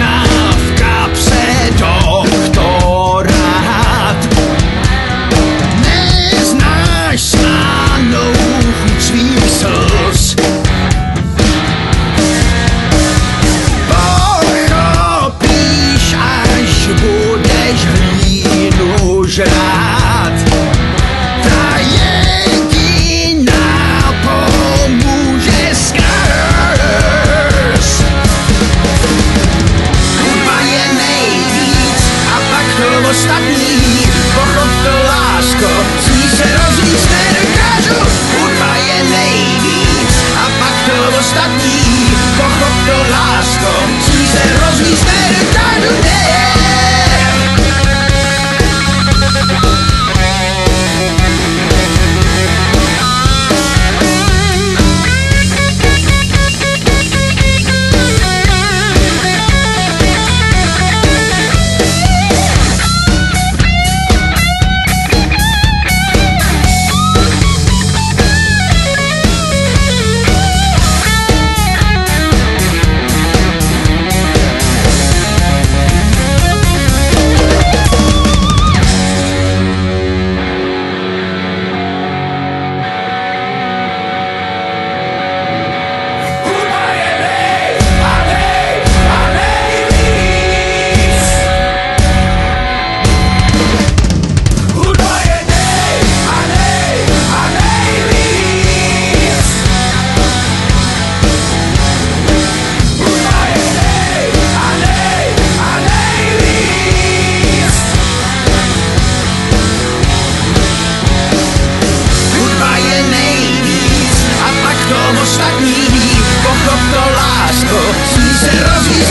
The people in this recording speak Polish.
not and die. Słyszę rozliczenie